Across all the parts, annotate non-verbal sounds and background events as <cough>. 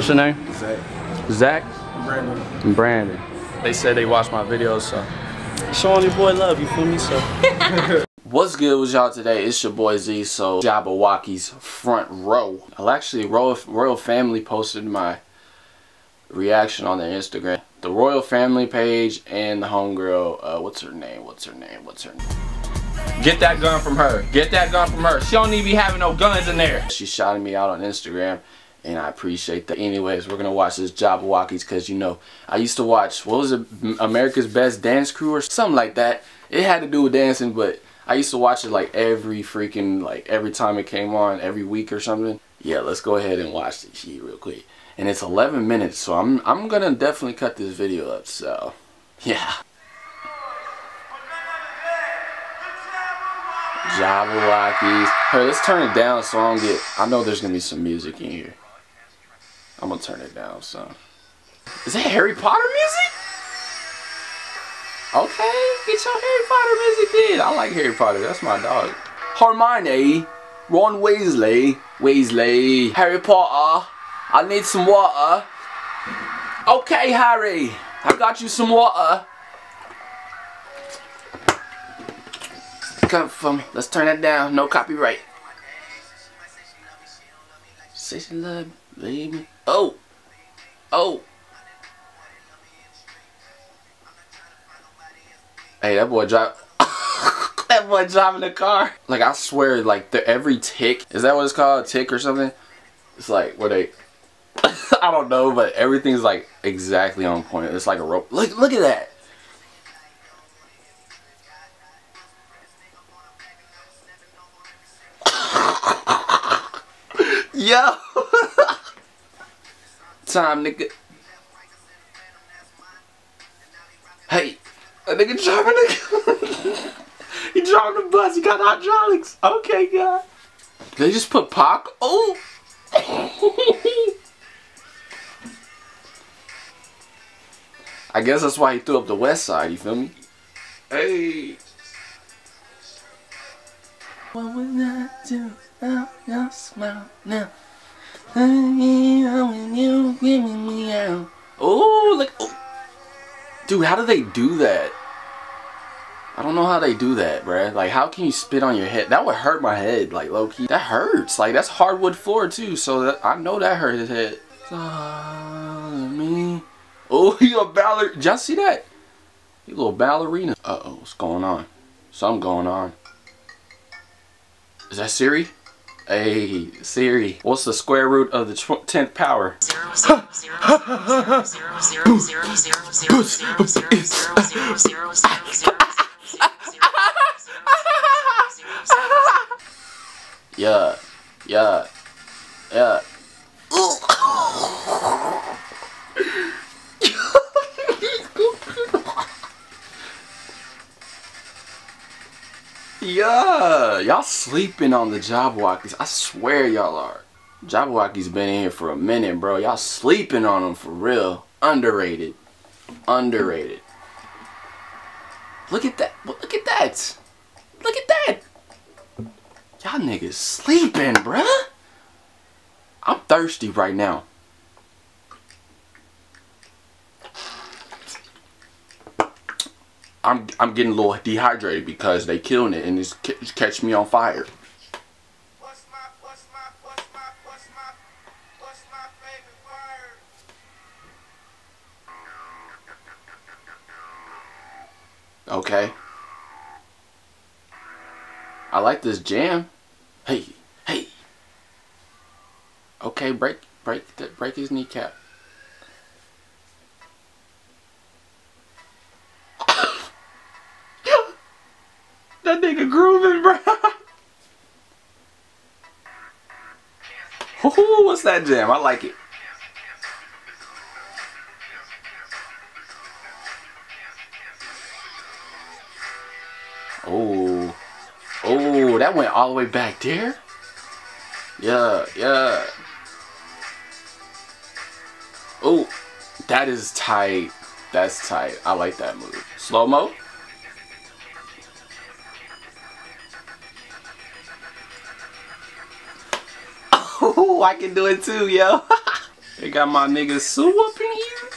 What's your name? Zach. Zach Brandon. and Brandon. They said they watched my videos, so showing your boy love. You feel me? So. <laughs> What's good with y'all today? It's your boy Z. So Jabbawockeez front row. I'll actually Royal, Royal Family posted my reaction on their Instagram. The Royal Family page and the homegirl. Uh, what's her name? What's her name? What's her name? Get that gun from her. Get that gun from her. She don't need to be having no guns in there. She's shouting me out on Instagram and I appreciate that. Anyways, we're gonna watch this Jabbawockeez because you know I used to watch what was it, America's Best Dance Crew or something like that. It had to do with dancing, but I used to watch it like every freaking like every time it came on, every week or something. Yeah, let's go ahead and watch this shit real quick. And it's 11 minutes, so I'm I'm gonna definitely cut this video up. So <laughs> yeah. Jabbawockeez. Hey, let's turn it down so I don't get. I know there's gonna be some music in here. I'm gonna turn it down, so. Is that Harry Potter music? Okay, get your Harry Potter music in. I like Harry Potter. That's my dog. Hermione, Ron Weasley, Weasley, Harry Potter. I need some water. Okay, Harry, I got you some water. Come from. Let's turn that down. No copyright. Say she love baby. Oh, oh. Hey, that boy drive. <laughs> that boy driving the car. Like I swear, like the every tick is that what it's called, tick or something? It's like where they. <laughs> I don't know, but everything's like exactly on point. It's like a rope. Look, look at that. Time, nigga. Hey, a nigga driving the <laughs> He driving the bus. He got hydraulics. Okay, God. They just put Pac. Oh. <laughs> I guess that's why he threw up the west side. You feel me? Hey. What would I do without your smile now? Oh, look. Oh. Dude, how do they do that? I don't know how they do that, bruh. Like, how can you spit on your head? That would hurt my head, like, low-key. That hurts. Like, that's hardwood floor, too. So, that, I know that hurt his head. Me. Oh, <laughs> you a ballerina. Did y'all see that? You little ballerina. Uh-oh, what's going on? Something going on. Is that Siri? Hey, Siri, what's the square root of the 10th power? yeah, yeah, yeah. Yeah, y'all sleeping on the Jabbawockeez. I swear y'all are. Jabbawockeez been in here for a minute, bro. Y'all sleeping on them for real. Underrated. Underrated. Look at that. Look at that. Look at that. Y'all niggas sleeping, bruh. I'm thirsty right now. I'm I'm getting a little dehydrated because they killing it and it's, it's catch me on fire. Okay. I like this jam. Hey, hey. Okay, break, break, the break his kneecap. That nigga grooving, bro. Ooh, what's that jam? I like it. Oh. Oh, that went all the way back there? Yeah, yeah. Oh, that is tight. That's tight. I like that move. Slow-mo? Ooh, I can do it too, yo. <laughs> They got my nigga Sue up in here.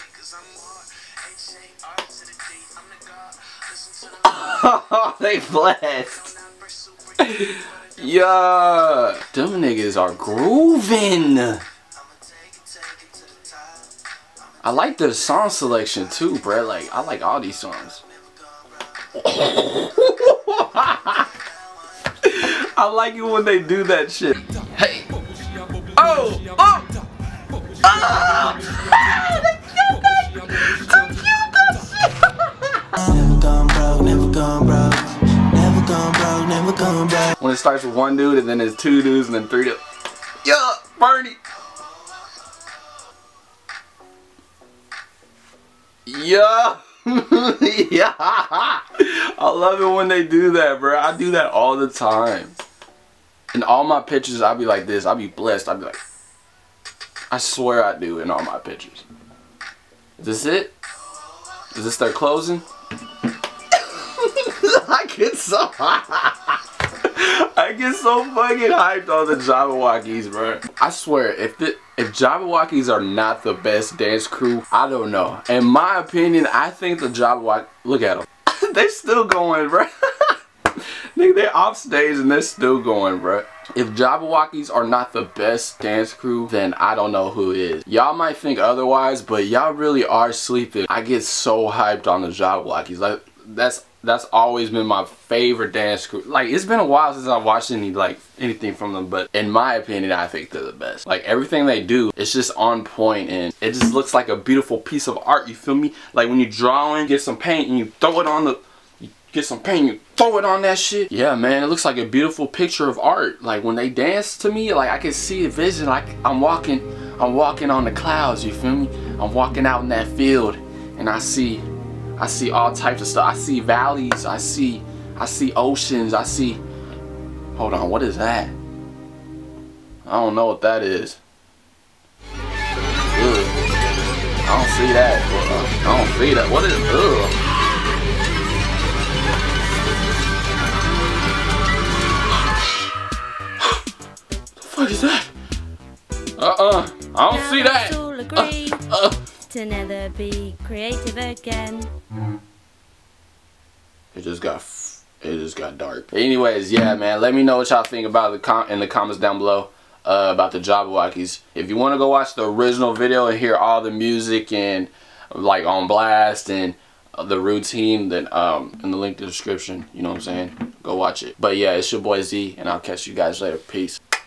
<laughs> they blessed. yeah. Them niggas are grooving. I like the song selection too, bro. Like, I like all these songs. <laughs> I like it when they do that shit. Oh! Oh! When it starts with one dude and then there's two dudes and then three dudes. Yeah, Bernie. Yeah. <laughs> yeah. I love it when they do that, bro. I do that all the time. In all my pictures, I'll be like this. I'll be blessed. I'll be like, I swear I do in all my pictures. Is this it? Is this their closing? <laughs> I get so I get so fucking hyped on the Jabbawockeez, bro. I swear, if the if Jabbawockeez are not the best dance crew, I don't know. In my opinion, I think the Jabberwock look at them. <laughs> they still going, bro. <laughs> Nigga, they're off stage and they're still going, bro. If Jabbawockeez are not the best dance crew, then I don't know who is. Y'all might think otherwise, but y'all really are sleeping. I get so hyped on the Jabbawockeez. Like, that's that's always been my favorite dance crew. Like it's been a while since I've watched any like anything from them, but in my opinion, I think they're the best. Like everything they do, it's just on point and it just looks like a beautiful piece of art. You feel me? Like when you drawing, get some paint and you throw it on the, get some paint, you throw it on that shit. Yeah, man, it looks like a beautiful picture of art. Like when they dance to me, like I can see a vision. Like I'm walking, I'm walking on the clouds. You feel me? I'm walking out in that field and I see I see all types of stuff. I see valleys. I see I see oceans. I see Hold on, what is that? I don't know what that is. Ugh. I don't see that. I don't see that. What is ugh? Fuck is that? Uh-uh. I don't see that. Uh, uh to never be creative again. It just got it just got dark. Anyways, yeah, man. Let me know what y'all think about the com in the comments down below uh, about the Jabbawockeez. If you want to go watch the original video and hear all the music and like on blast and the routine, then um, in the link in the description. You know what I'm saying? Go watch it. But yeah, it's your boy Z, and I'll catch you guys later. Peace.